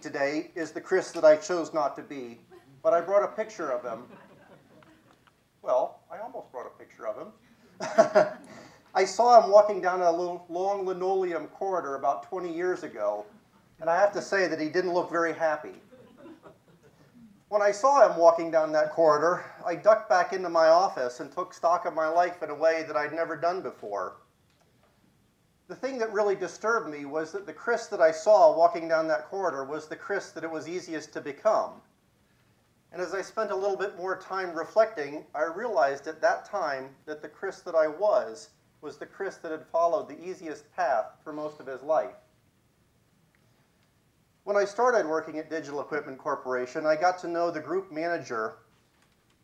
today is the Chris that I chose not to be, but I brought a picture of him. Well, I almost brought a picture of him. I saw him walking down a little long linoleum corridor about 20 years ago, and I have to say that he didn't look very happy. When I saw him walking down that corridor, I ducked back into my office and took stock of my life in a way that I'd never done before. The thing that really disturbed me was that the Chris that I saw walking down that corridor was the Chris that it was easiest to become. And as I spent a little bit more time reflecting, I realized at that time that the Chris that I was was the Chris that had followed the easiest path for most of his life. When I started working at Digital Equipment Corporation, I got to know the group manager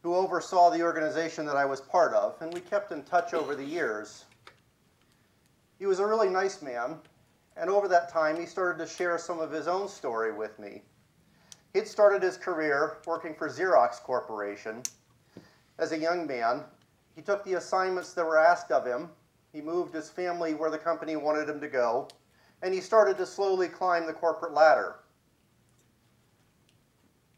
who oversaw the organization that I was part of, and we kept in touch over the years. He was a really nice man, and over that time he started to share some of his own story with me. He'd started his career working for Xerox Corporation. As a young man, he took the assignments that were asked of him he moved his family where the company wanted him to go, and he started to slowly climb the corporate ladder.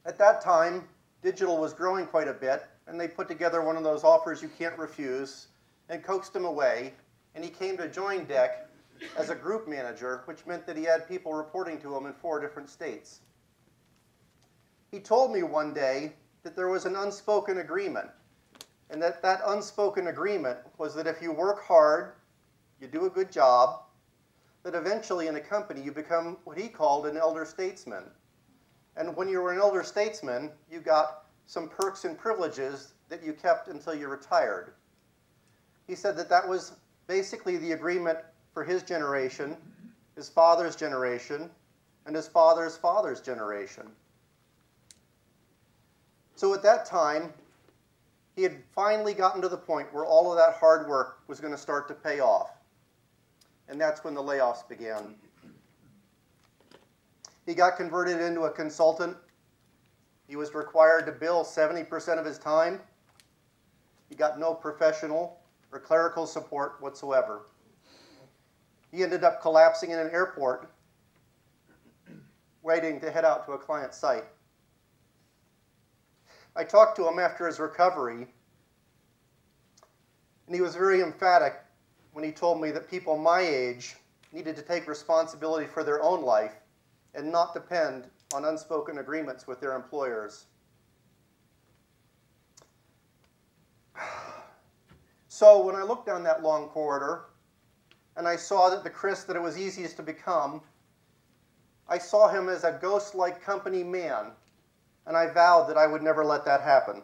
At that time, digital was growing quite a bit, and they put together one of those offers you can't refuse and coaxed him away, and he came to join DEC as a group manager, which meant that he had people reporting to him in four different states. He told me one day that there was an unspoken agreement and that that unspoken agreement was that if you work hard, you do a good job, that eventually in a company you become what he called an elder statesman. And when you were an elder statesman, you got some perks and privileges that you kept until you retired. He said that that was basically the agreement for his generation, his father's generation, and his father's father's generation. So at that time, he had finally gotten to the point where all of that hard work was going to start to pay off. And that's when the layoffs began. He got converted into a consultant. He was required to bill 70% of his time. He got no professional or clerical support whatsoever. He ended up collapsing in an airport waiting to head out to a client site. I talked to him after his recovery, and he was very emphatic when he told me that people my age needed to take responsibility for their own life and not depend on unspoken agreements with their employers. So when I looked down that long corridor and I saw that the Chris that it was easiest to become, I saw him as a ghost-like company man and I vowed that I would never let that happen.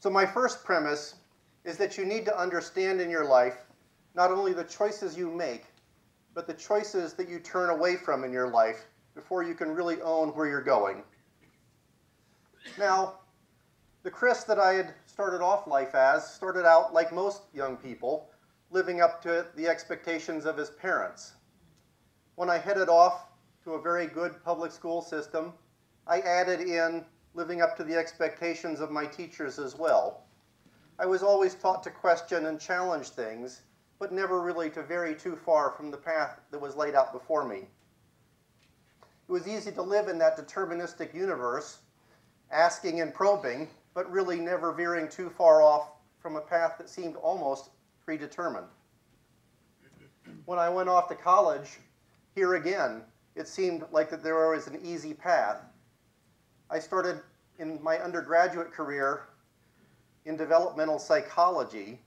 So, my first premise is that you need to understand in your life not only the choices you make, but the choices that you turn away from in your life before you can really own where you're going. Now, the Chris that I had started off life as started out like most young people, living up to the expectations of his parents. When I headed off to a very good public school system. I added in living up to the expectations of my teachers as well. I was always taught to question and challenge things, but never really to vary too far from the path that was laid out before me. It was easy to live in that deterministic universe, asking and probing, but really never veering too far off from a path that seemed almost predetermined. When I went off to college, here again, it seemed like that there was an easy path. I started in my undergraduate career in developmental psychology,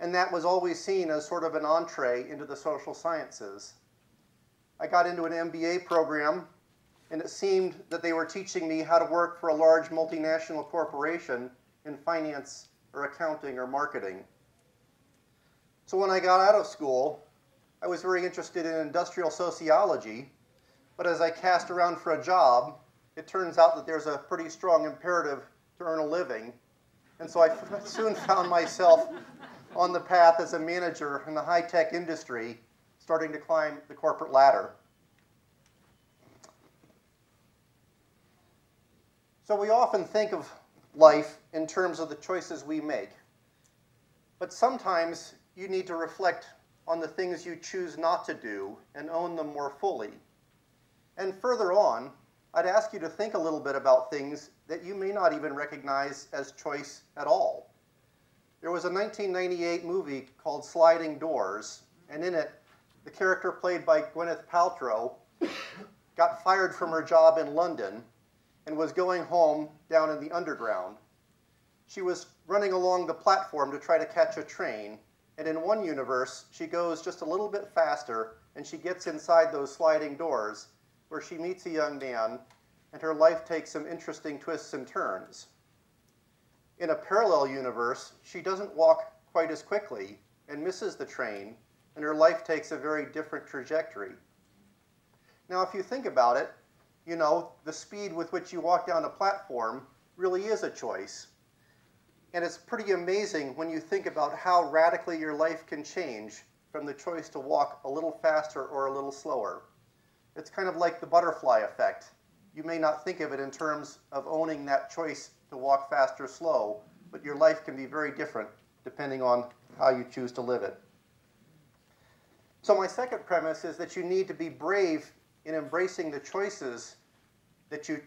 and that was always seen as sort of an entree into the social sciences. I got into an MBA program, and it seemed that they were teaching me how to work for a large multinational corporation in finance or accounting or marketing. So when I got out of school, I was very interested in industrial sociology, but as I cast around for a job, it turns out that there's a pretty strong imperative to earn a living. And so I soon found myself on the path as a manager in the high tech industry, starting to climb the corporate ladder. So we often think of life in terms of the choices we make. But sometimes you need to reflect on the things you choose not to do and own them more fully. And further on, I'd ask you to think a little bit about things that you may not even recognize as choice at all. There was a 1998 movie called Sliding Doors, and in it, the character played by Gwyneth Paltrow got fired from her job in London and was going home down in the underground. She was running along the platform to try to catch a train, and in one universe, she goes just a little bit faster and she gets inside those sliding doors where she meets a young man and her life takes some interesting twists and turns. In a parallel universe, she doesn't walk quite as quickly and misses the train, and her life takes a very different trajectory. Now, if you think about it, you know, the speed with which you walk down a platform really is a choice. And it's pretty amazing when you think about how radically your life can change from the choice to walk a little faster or a little slower. It's kind of like the butterfly effect. You may not think of it in terms of owning that choice to walk fast or slow, but your life can be very different depending on how you choose to live it. So my second premise is that you need to be brave in embracing the choices that you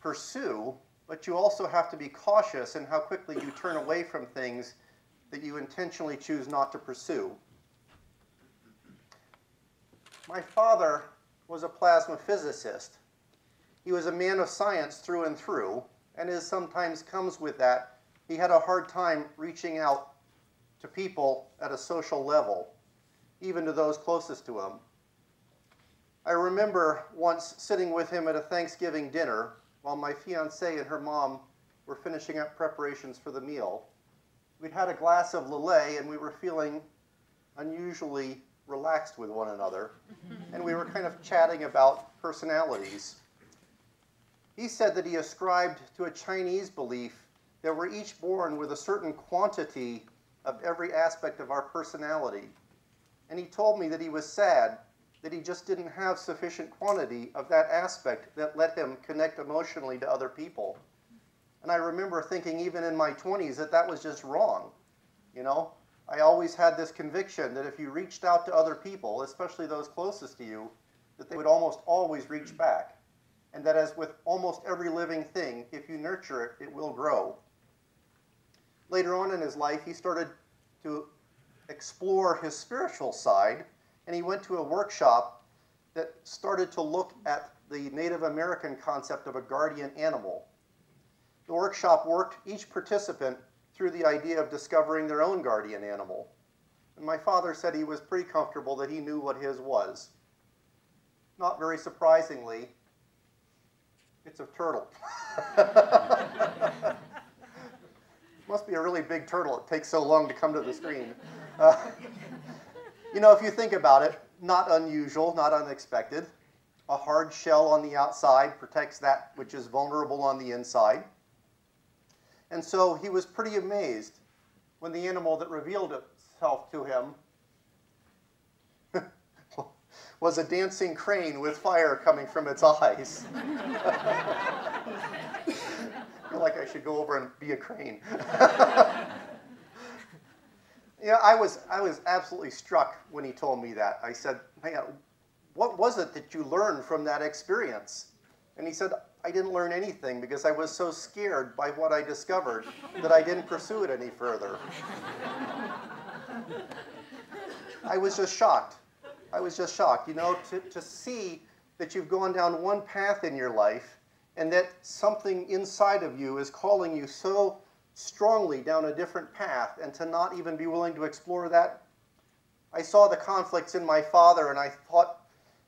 pursue, but you also have to be cautious in how quickly you turn away from things that you intentionally choose not to pursue. My father was a plasma physicist. He was a man of science through and through, and as sometimes comes with that, he had a hard time reaching out to people at a social level, even to those closest to him. I remember once sitting with him at a Thanksgiving dinner while my fiancee and her mom were finishing up preparations for the meal. We'd had a glass of Lillet and we were feeling unusually relaxed with one another, and we were kind of chatting about personalities. He said that he ascribed to a Chinese belief that we're each born with a certain quantity of every aspect of our personality. And he told me that he was sad that he just didn't have sufficient quantity of that aspect that let him connect emotionally to other people. And I remember thinking, even in my 20s, that that was just wrong. You know, I always had this conviction that if you reached out to other people, especially those closest to you, that they would almost always reach back. And that as with almost every living thing, if you nurture it, it will grow. Later on in his life, he started to explore his spiritual side and he went to a workshop that started to look at the Native American concept of a guardian animal. The workshop worked each participant through the idea of discovering their own guardian animal. And my father said he was pretty comfortable that he knew what his was. Not very surprisingly, it's a turtle. Must be a really big turtle. It takes so long to come to the screen. Uh, you know, if you think about it, not unusual, not unexpected. A hard shell on the outside protects that which is vulnerable on the inside. And so he was pretty amazed when the animal that revealed itself to him was a dancing crane with fire coming from its eyes. I feel like I should go over and be a crane. Yeah, I was, I was absolutely struck when he told me that. I said, man, what was it that you learned from that experience? And he said, I didn't learn anything because I was so scared by what I discovered that I didn't pursue it any further. I was just shocked. I was just shocked, you know, to, to see that you've gone down one path in your life and that something inside of you is calling you so strongly down a different path and to not even be willing to explore that. I saw the conflicts in my father and I thought,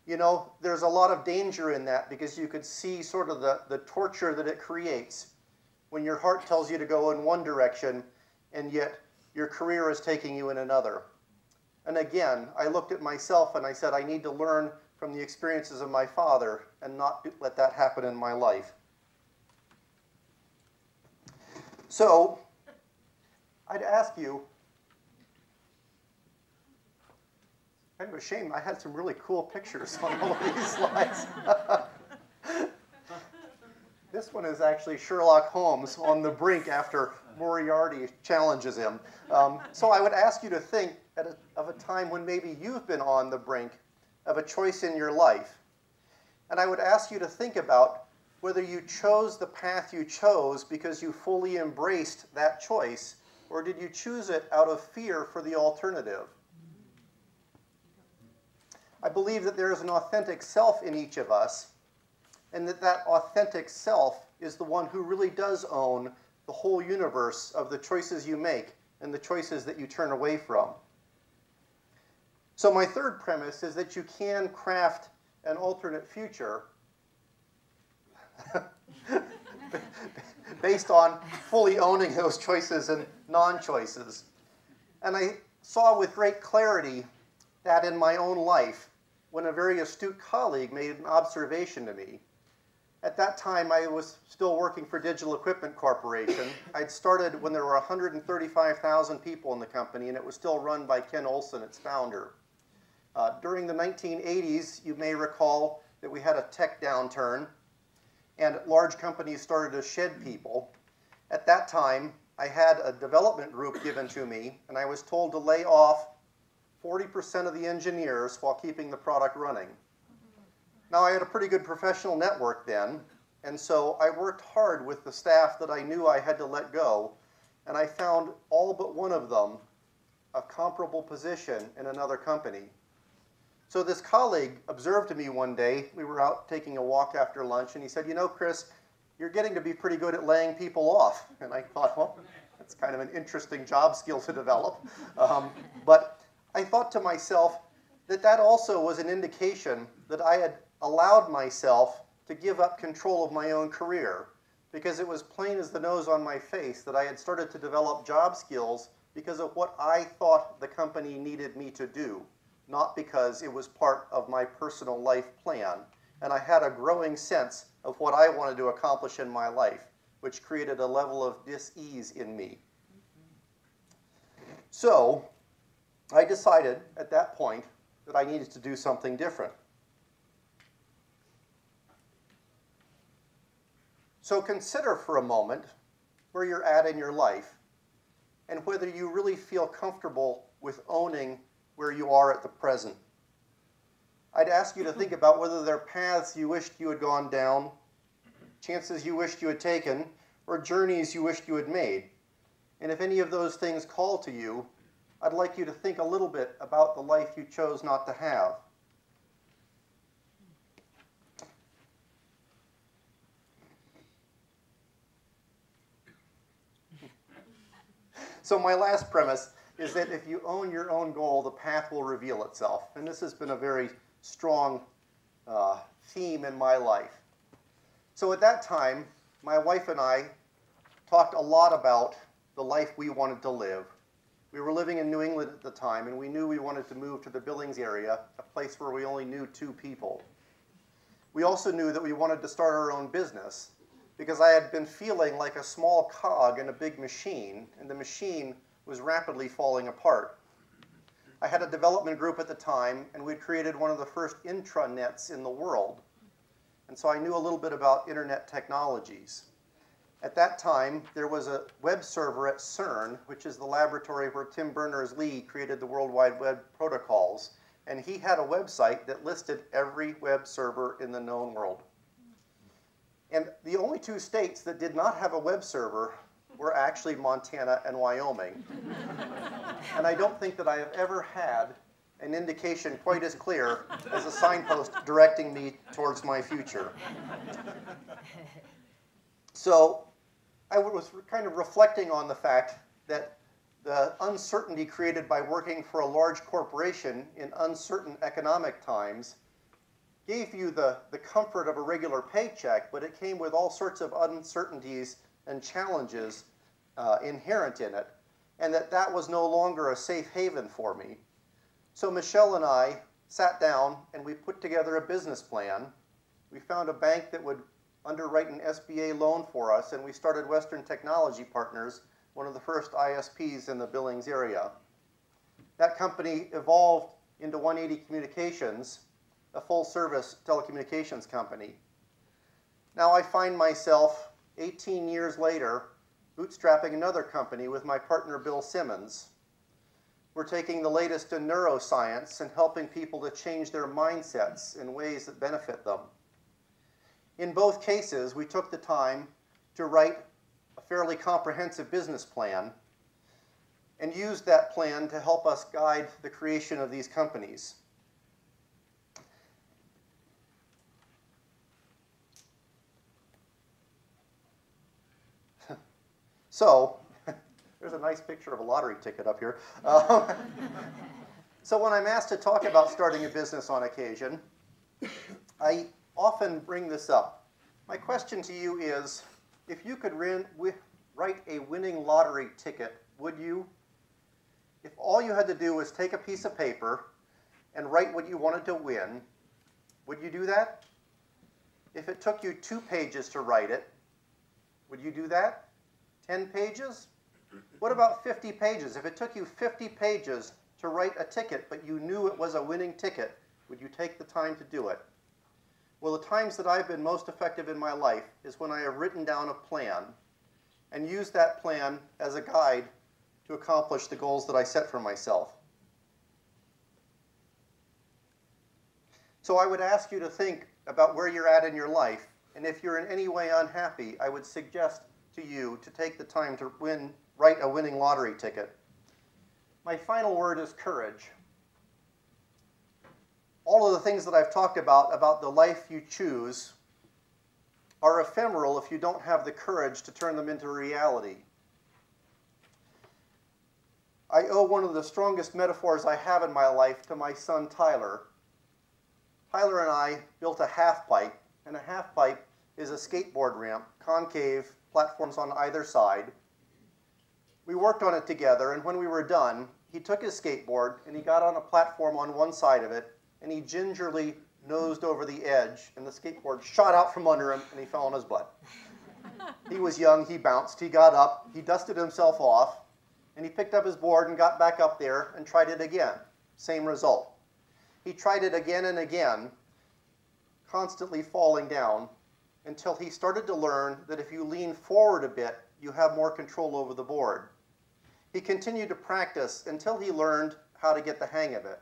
you know, there's a lot of danger in that because you could see sort of the, the torture that it creates when your heart tells you to go in one direction and yet your career is taking you in another. And again, I looked at myself and I said, I need to learn from the experiences of my father and not let that happen in my life. So, I'd ask you, kind of a shame, I had some really cool pictures on all of these slides. this one is actually Sherlock Holmes on the brink after Moriarty challenges him. Um, so I would ask you to think a, of a time when maybe you've been on the brink of a choice in your life. And I would ask you to think about whether you chose the path you chose because you fully embraced that choice, or did you choose it out of fear for the alternative? I believe that there is an authentic self in each of us, and that that authentic self is the one who really does own the whole universe of the choices you make and the choices that you turn away from. So, my third premise is that you can craft an alternate future based on fully owning those choices and non choices. And I saw with great clarity that in my own life when a very astute colleague made an observation to me. At that time, I was still working for Digital Equipment Corporation. I'd started when there were 135,000 people in the company, and it was still run by Ken Olsen, its founder. Uh, during the 1980s, you may recall that we had a tech downturn, and large companies started to shed people. At that time, I had a development group given to me, and I was told to lay off 40% of the engineers while keeping the product running. Now, I had a pretty good professional network then, and so I worked hard with the staff that I knew I had to let go, and I found all but one of them a comparable position in another company. So this colleague observed to me one day. We were out taking a walk after lunch, and he said, You know, Chris, you're getting to be pretty good at laying people off. And I thought, Well, that's kind of an interesting job skill to develop. Um, but I thought to myself that that also was an indication that I had allowed myself to give up control of my own career because it was plain as the nose on my face that I had started to develop job skills because of what I thought the company needed me to do, not because it was part of my personal life plan. And I had a growing sense of what I wanted to accomplish in my life, which created a level of dis-ease in me. So I decided at that point that I needed to do something different. So consider for a moment where you're at in your life and whether you really feel comfortable with owning where you are at the present. I'd ask you to think about whether there are paths you wished you had gone down, chances you wished you had taken, or journeys you wished you had made. And if any of those things call to you, I'd like you to think a little bit about the life you chose not to have. So my last premise is that if you own your own goal, the path will reveal itself. And this has been a very strong uh, theme in my life. So at that time, my wife and I talked a lot about the life we wanted to live. We were living in New England at the time, and we knew we wanted to move to the Billings area, a place where we only knew two people. We also knew that we wanted to start our own business, because I had been feeling like a small cog in a big machine, and the machine was rapidly falling apart. I had a development group at the time, and we'd created one of the first intranets in the world. And so I knew a little bit about internet technologies. At that time, there was a web server at CERN, which is the laboratory where Tim Berners-Lee created the World Wide Web protocols. And he had a website that listed every web server in the known world. And the only two states that did not have a web server were actually Montana and Wyoming. and I don't think that I have ever had an indication quite as clear as a signpost directing me towards my future. So I was kind of reflecting on the fact that the uncertainty created by working for a large corporation in uncertain economic times gave you the, the comfort of a regular paycheck, but it came with all sorts of uncertainties and challenges uh, inherent in it, and that that was no longer a safe haven for me. So Michaele and I sat down and we put together a business plan. We found a bank that would underwrite an SBA loan for us, and we started Western Technology Partners, one of the first ISPs in the Billings area. That company evolved into 180 Communications, a full service telecommunications company. Now I find myself 18 years later bootstrapping another company with my partner Bill Simmons. We're taking the latest in neuroscience and helping people to change their mindsets in ways that benefit them. In both cases, we took the time to write a fairly comprehensive business plan and used that plan to help us guide the creation of these companies. So, there's a nice picture of a lottery ticket up here. Um, so when I'm asked to talk about starting a business on occasion, I often bring this up. My question to you is, if you could write a winning lottery ticket, would you? If all you had to do was take a piece of paper and write what you wanted to win, would you do that? If it took you two pages to write it, would you do that? 10 pages? What about 50 pages? If it took you 50 pages to write a ticket, but you knew it was a winning ticket, would you take the time to do it? Well, the times that I've been most effective in my life is when I have written down a plan and used that plan as a guide to accomplish the goals that I set for myself. So I would ask you to think about where you're at in your life, and if you're in any way unhappy, I would suggest to you to take the time to win, write a winning lottery ticket. My final word is courage all of the things that I've talked about, about the life you choose, are ephemeral if you don't have the courage to turn them into reality. I owe one of the strongest metaphors I have in my life to my son Tyler. Tyler and I built a half pipe, and a half pipe is a skateboard ramp, concave, platforms on either side. We worked on it together, and when we were done, he took his skateboard and he got on a platform on one side of it and he gingerly nosed over the edge, and the skateboard shot out from under him, and he fell on his butt. he was young, he bounced, he got up, he dusted himself off, and he picked up his board and got back up there and tried it again. Same result. He tried it again and again, constantly falling down, until he started to learn that if you lean forward a bit, you have more control over the board. He continued to practice until he learned how to get the hang of it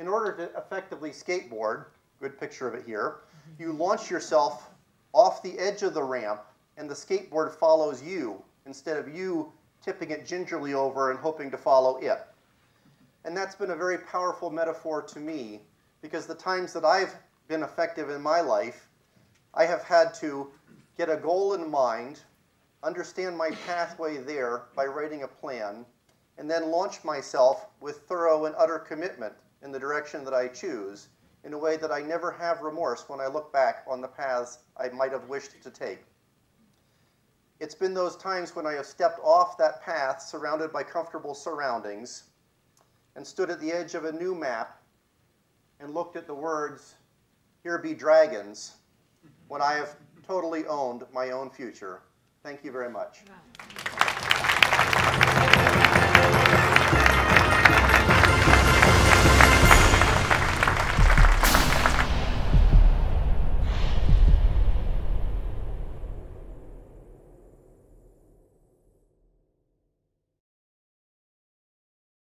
in order to effectively skateboard, good picture of it here, you launch yourself off the edge of the ramp and the skateboard follows you instead of you tipping it gingerly over and hoping to follow it. And that's been a very powerful metaphor to me because the times that I've been effective in my life, I have had to get a goal in mind, understand my pathway there by writing a plan, and then launch myself with thorough and utter commitment in the direction that I choose in a way that I never have remorse when I look back on the paths I might have wished to take. It's been those times when I have stepped off that path surrounded by comfortable surroundings and stood at the edge of a new map and looked at the words, Here be dragons, when I have totally owned my own future. Thank you very much.